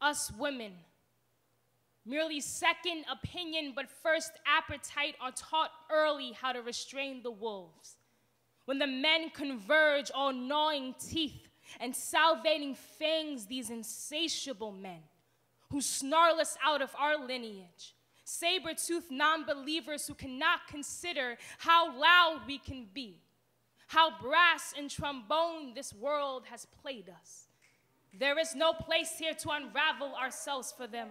us women, merely second opinion but first appetite, are taught early how to restrain the wolves. When the men converge, all gnawing teeth and salivating fangs, these insatiable men who snarl us out of our lineage, saber toothed non believers who cannot consider how loud we can be, how brass and trombone this world has played us. There is no place here to unravel ourselves for them.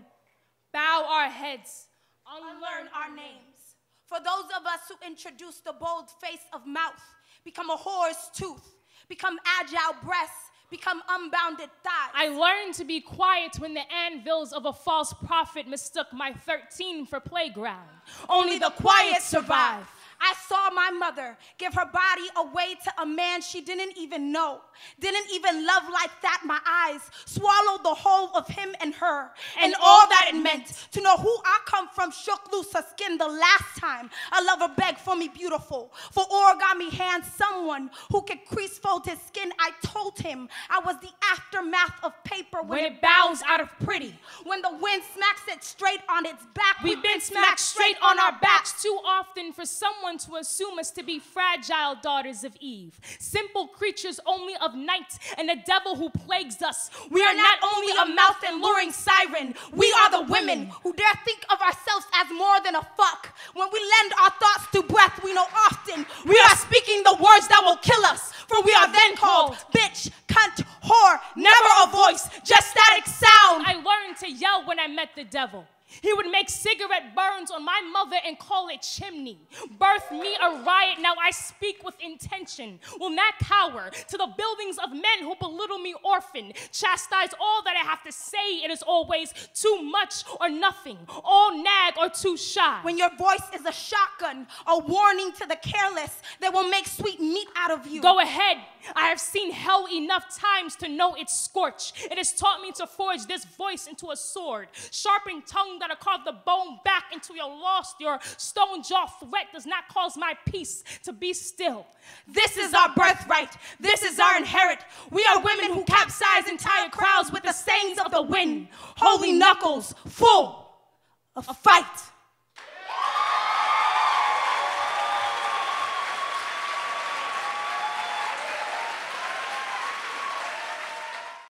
Bow our heads, unlearn our names. For those of us who introduce the bold face of mouth, become a whore's tooth, become agile breasts, become unbounded thighs. I learned to be quiet when the anvils of a false prophet mistook my 13 for playground. Only the quiet survive. I saw my mother give her body away to a man she didn't even know, didn't even love like that. My eyes swallowed the whole of him and her and, and all that it meant to know who I come from. Shook loose her skin the last time a lover begged for me beautiful, for origami hands, someone who could crease fold his skin. I told him I was the aftermath of paper when, when it bows out of pretty. When the wind smacks it straight on its back. We've been smacked straight on our backs too often for someone someone to assume us to be fragile daughters of Eve, simple creatures only of night, and a devil who plagues us. We are not only a mouth and luring siren, we are the women who dare think of ourselves as more than a fuck. When we lend our thoughts to breath, we know often we are speaking the words that will kill us, for we are then called bitch, cunt, whore, never a voice, just static sound. I learned to yell when I met the devil. He would make cigarette burns on my mother and call it chimney. Birth me a riot, now I speak with intention. Will not cower to the buildings of men who belittle me orphan. Chastise all that I have to say, it is always too much or nothing, all nag or too shy. When your voice is a shotgun, a warning to the careless that will make sweet meat out of you. Go ahead, I have seen hell enough times to know its scorch. It has taught me to forge this voice into a sword, sharpened tongue that'll carve the bone back into your lost. Your stone jaw threat does not cause my peace to be still. This is our birthright. This is our inherit. We are women who capsize entire crowds with the sayings of the wind. Holy knuckles, full.